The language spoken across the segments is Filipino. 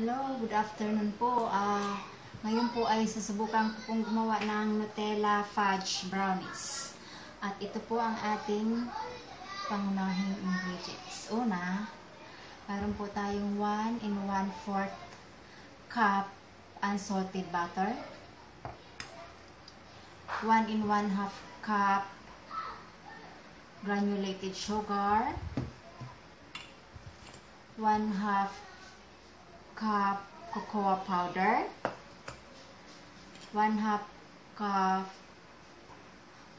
Hello, good afternoon po. Ah, ngayon po ay susubukan ko pong gumawa ng Nutella Fudge Brownies. At ito po ang ating pangunahing ingredients. Una, meron po tayong 1 in 1 4 cup unsalted butter. 1 in 1 half cup granulated sugar. 1 half cup cocoa powder, 1 half cup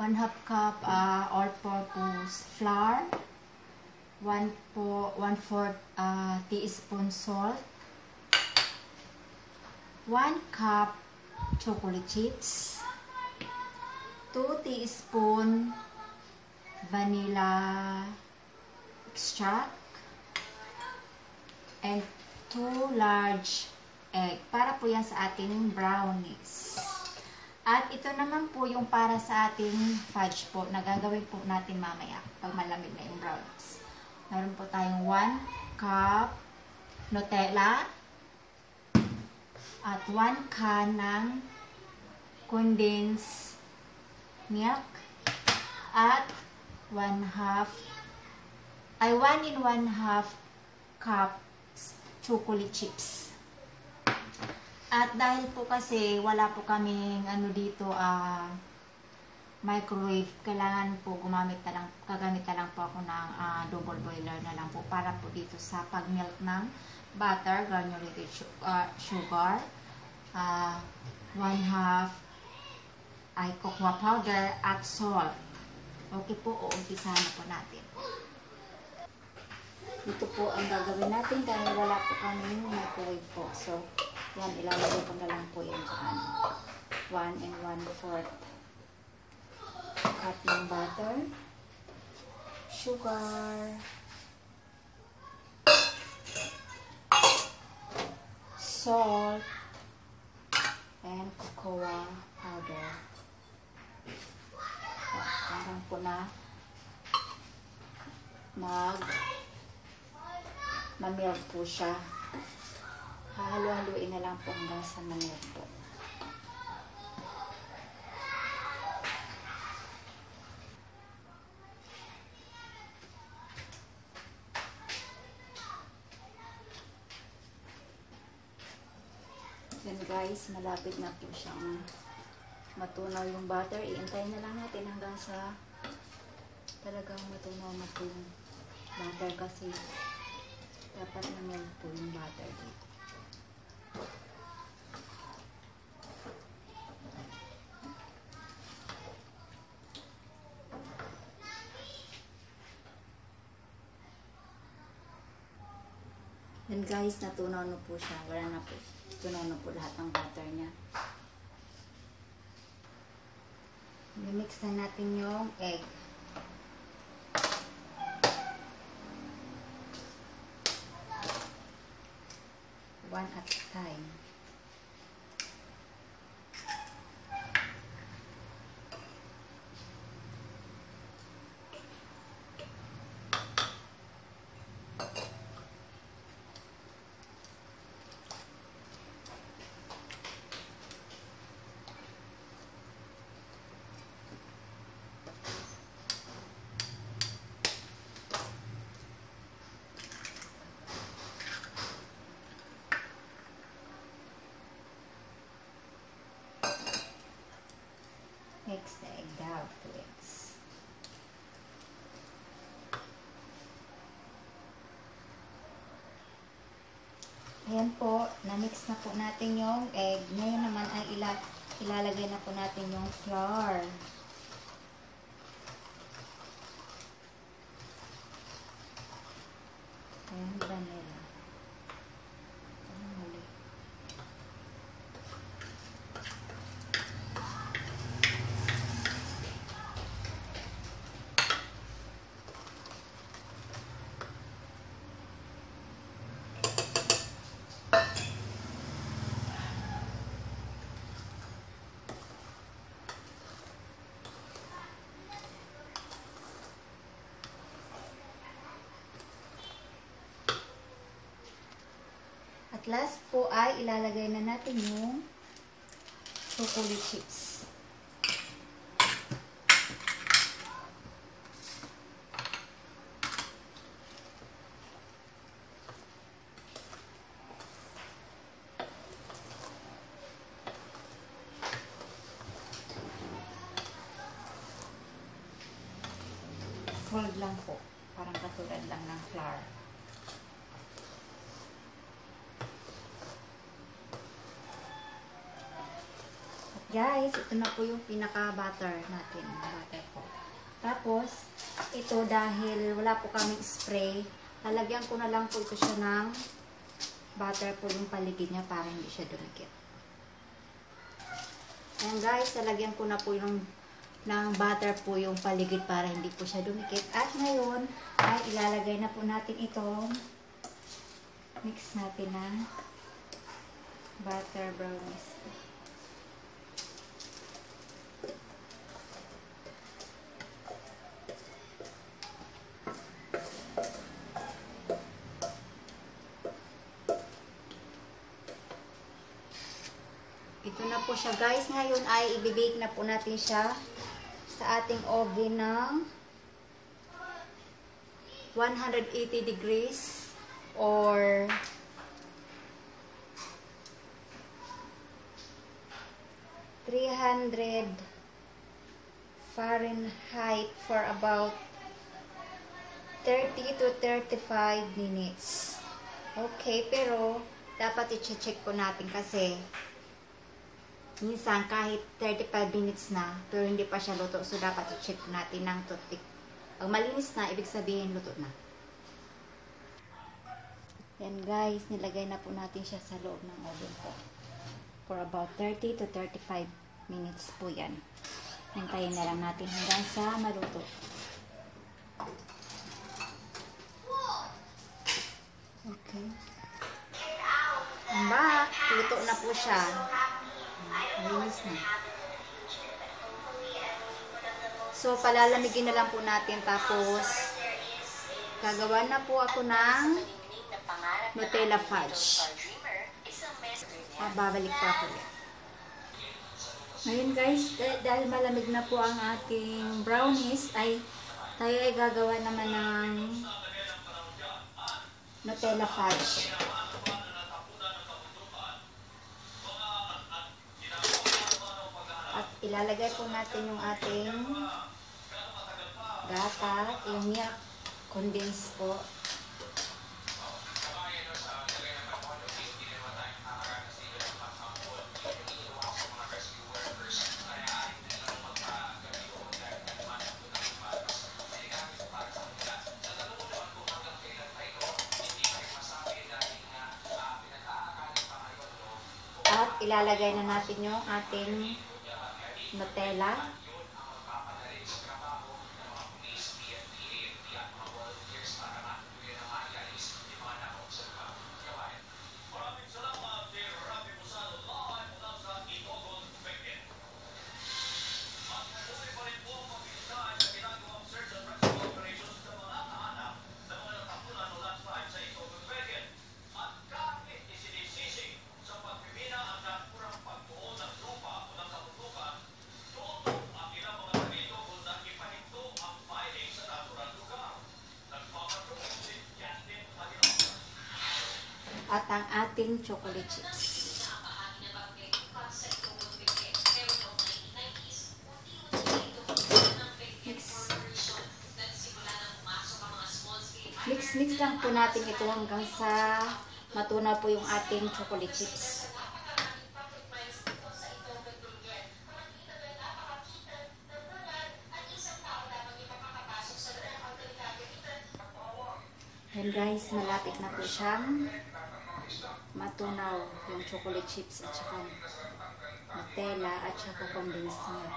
1 half cup uh, all-purpose flour, 1 po 1 4 uh, teaspoon salt, 1 cup chocolate chips, 2 teaspoon vanilla extract, and 2 large egg. Para po yan sa ating brownies. At ito naman po yung para sa ating fudge po na gagawin po natin mamaya pag malamig na yung brownies. Meron po tayong 1 cup Nutella at 1 can ng condensed milk at 1 half ay 1 in 1 half cup chocolate chips. At dahil po kasi wala po kaming ano dito uh, microwave, kailangan po gumamit na lang, gagamit na lang po ako ng uh, double boiler na lang po para po dito sa pag-melt ng butter, granulated uh, sugar, uh, one half ay cocoa powder at salt. Okay po, uumpisahan na po natin. Ito po ang gagawin natin dahil wala po kami microwave po. So, yan, ilalagay ko na lang po yan dyan. 1 and 1 fourth cup ng butter, sugar, salt, and cocoa powder. Parang po na mag mamilk po siya. Hahalo-haluin na lang po hanggang sa mamilk po. Then guys, malapit na po siyang matunaw yung butter. Iintay na lang natin hanggang sa talagang matunaw na butter kasi dapat na melt po yung butter dito. Then guys, natunaw na po siya. Wala na po. Tunaw na po lahat ng butter niya. I-mix na natin yung egg. One at Ayan po, na-mix na po natin yung egg. Ngayon naman ay ila ilalagay na po natin yung flour. Ayan, vanilla. At last po ay ilalagay na natin yung chocolate chips. Fold lang po. Parang katulad lang ng flour. Guys, ito na po yung pinaka-butter natin. Butter po. Tapos, ito dahil wala po kaming spray, lalagyan ko na lang po ito siya ng butter po yung paligid niya para hindi siya dumikit. Ayan guys, lalagyan ko na po yung ng butter po yung paligid para hindi po siya dumikit. At ngayon, ay ilalagay na po natin itong mix natin ng butter brownies. Siya guys. Ngayon ay ibibake na po natin siya sa ating oven ng 180 degrees or three hundred Fahrenheit for about 30 to 35 minutes. Okay, pero dapat i-check po natin kasi minsan kahit 35 minutes na, pero hindi pa siya luto. So, dapat i-check natin ng toothpick. Pag malinis na, ibig sabihin luto na. Yan guys, nilagay na po natin siya sa loob ng oven po. For about 30 to 35 minutes po yan. Hintayin na lang natin hanggang sa maluto. Okay. Back. Luto na po siya. So, palalamigin na lang po natin. Tapos, gagawa na po ako ng Nutella fudge. Ah, babalik pa ako. Ngayon guys, dahil malamig na po ang ating brownies, ay tayo ay gagawa naman ng Nutella fudge. Ilalagay po natin yung ating gata, yung milk condensed po. At ilalagay na natin yung ating Nutella. Chocolate chips. Mix. Mix, mix lang po natin ito hanggang sa matunaw po yung ating chocolate chips. Yan guys, malapit na po siyang matunaw yung chocolate chips at saka Nutella at saka condensed milk.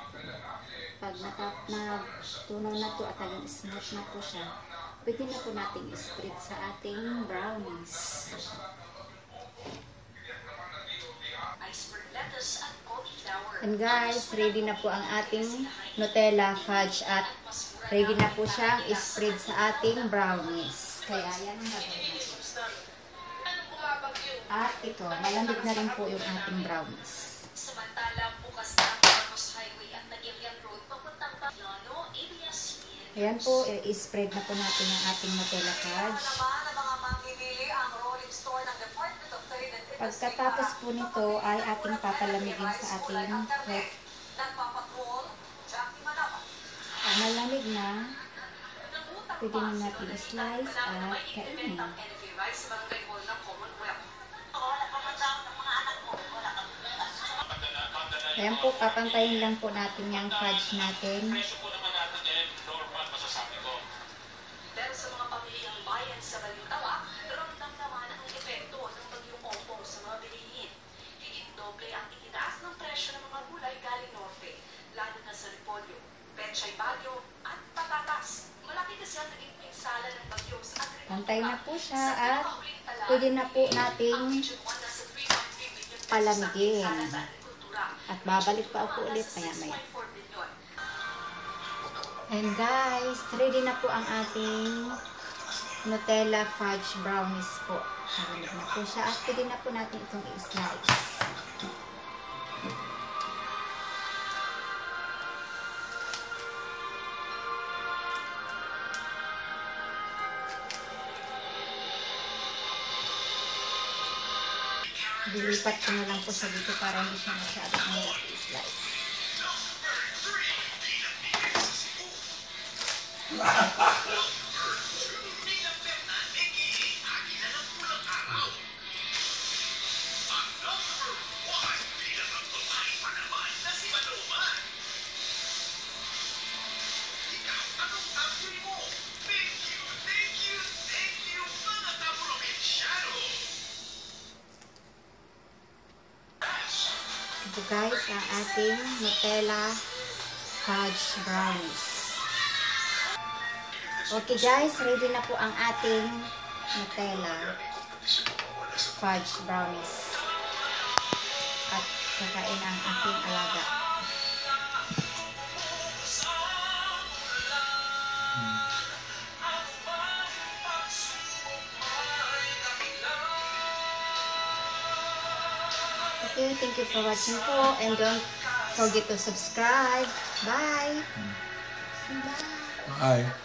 Pag natap na tunaw na to at naging smooth na po siya, pwede na po nating spread sa ating brownies. And guys, ready na po ang ating Nutella fudge at ready na po siyang spread sa ating brownies. Kaya yan ang gagawin. At ito, malamig na rin po yung ating brownies. Samantala, bukas na Carlos Highway at Nagirian Road papuntang Baclano, ABS-CBN. Ayan po, i-spread na po natin ang ating Nutella Industry. Pagkatapos po nito ay ating papalamigin sa ating. Pag malamig na, pwede na natin i-slice at kainin. Rice, Barangay Hall ng Commonwealth. Ayan po, papantayin lang po natin yung fudge natin. Presyo po naman natin din, normal masasabi ko. Pero sa mga pamilyang bayan sa Balintawak, ramdam naman ang epekto ng bagyong Ompong sa mga bilihin. Higit doble ang itinaas ng presyo ng mga gulay galing norte, lalo na sa repolyo, pechay bagyo, at patatas. Malaki kasi ang naging pinsala ng bagyo sa agrikultura. Pantay na po siya at pwede na po nating Region 1 nasa 3.3 billion pesos palamigin. At babalik pa ako ulit maya maya. And guys, ready na po ang ating Nutella fudge brownies po. Narinig na po siya at pwede na po natin itong i-slice. Dilipat ko na lang po siya dito para hindi siya masyadong mahirap i-slice. Ito guys, ang ating Nutella fudge brownies. Okay guys, ready na po ang ating Nutella fudge brownies. At kakain ang aking thank you for watching po and don't forget to subscribe. Bye! Bye! Bye.